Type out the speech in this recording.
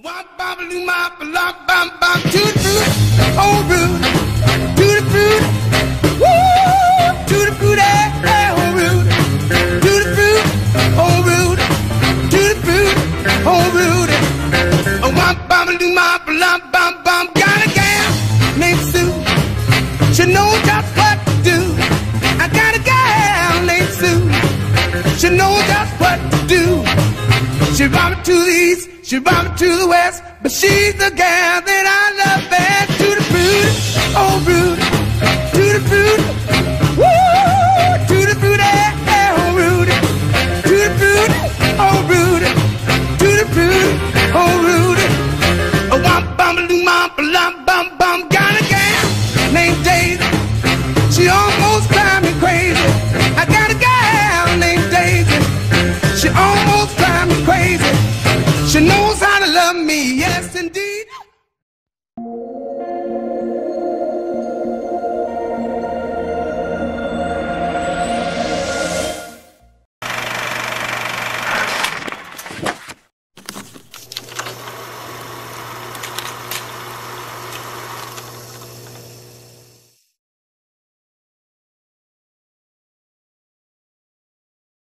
Wop bop loo mop lop bum bum to the fruit, oh root, to the fruit, woo, to the fruit, eh, eh, oh root, to the fruit, oh root, to the fruit, oh root. Wop bop loo mop bum bum, got a gal named Sue, she knows just what to do. I got a gal named Sue, she knows just what to do. She me to the east, she me to the west, but she's the gal that I She knows how to love me, yes indeed.